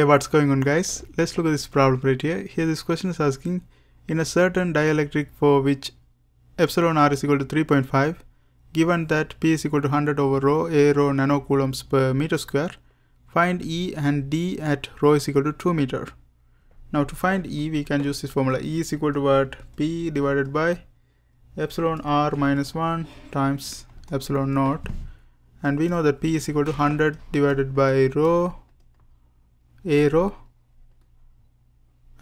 Hey, what's going on guys? Let's look at this problem right here. Here this question is asking, in a certain dielectric for which epsilon r is equal to 3.5, given that P is equal to 100 over rho, A rho nanocoulombs per meter square, find E and D at rho is equal to 2 meter. Now to find E, we can use this formula. E is equal to what? P divided by epsilon r minus 1 times epsilon naught. And we know that P is equal to 100 divided by rho a rho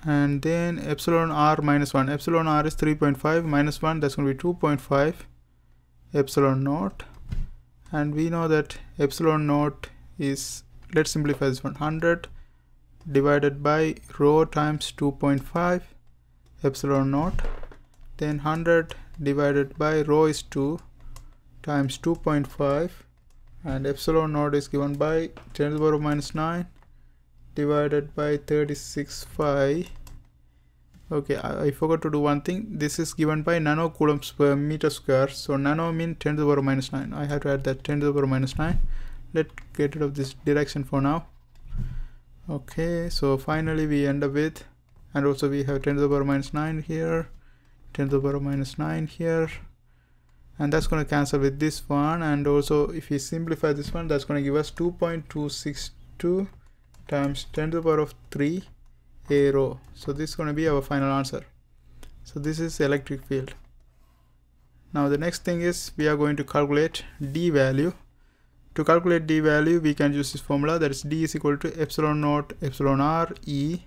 and then epsilon r minus 1 epsilon r is 3.5 minus 1 that's going to be 2.5 epsilon naught. And we know that epsilon naught is let's simplify this one. 100 divided by rho times 2.5 epsilon naught. Then 100 divided by rho is 2 times 2.5 and epsilon naught is given by 10 to the power of minus 9 divided by 36 phi okay I, I, forgot to do one thing. This is given by nano coulombs per meter square. So nano mean 10 to the power minus 9 I have to add that 10 to the power minus 9 let's get rid of this direction for now. Okay so finally we end up with and also we have 10 to the power minus 9 here 10 to the power minus 9 here. And that's going to cancel with this one. And also if we simplify this one that's going to give us 2.262 times 10 to the power of 3 a rho so this is going to be our final answer. So this is electric field. Now the next thing is we are going to calculate d value. To calculate d value we can use this formula. That is d is equal to epsilon naught epsilon r e.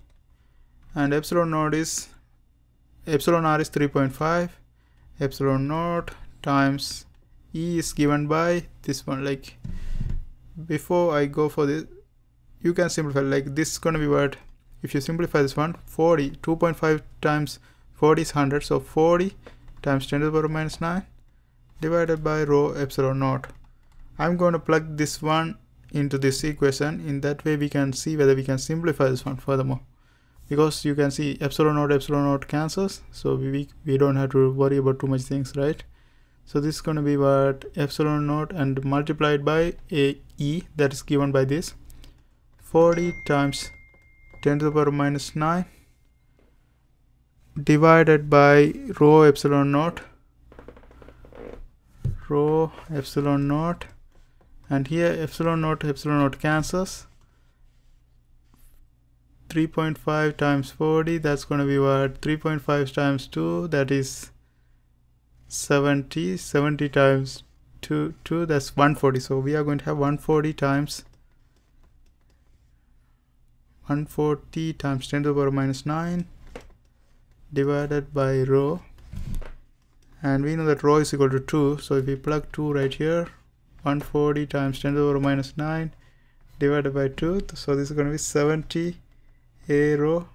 And epsilon naught is epsilon r is 3.5 epsilon naught times e is given by this one. Like before i go for this you can simplify like this is going to be what if you simplify this one 40 2.5 times 40 is 100 so 40 times 10 to the power minus 9 divided by rho epsilon naught. I'm going to plug this one into this equation. In that way we can see whether we can simplify this one furthermore. Because you can see epsilon naught epsilon naught cancels so we, we don't have to worry about too much things right? So this is going to be what epsilon naught and multiplied by a e that is given by this 40 times 10 to the power minus 9 divided by rho epsilon naught rho epsilon naught and here epsilon naught epsilon naught cancels. 3.5 times 40 that's going to be what? 3.5 times 2 that is 70 70 times 2 2 that's 140 so we are going to have 140 times 140 times 10 to the power minus 9 divided by rho. And we know that rho is equal to 2 so if we plug 2 right here 140 times 10 to the power minus 9 divided by 2 so this is going to be 70 a rho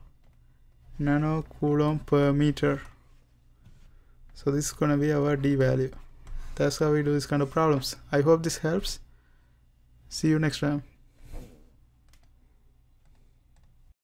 nano coulomb per meter. So this is going to be our d value. That's how we do this kind of problems. I hope this helps. See you next time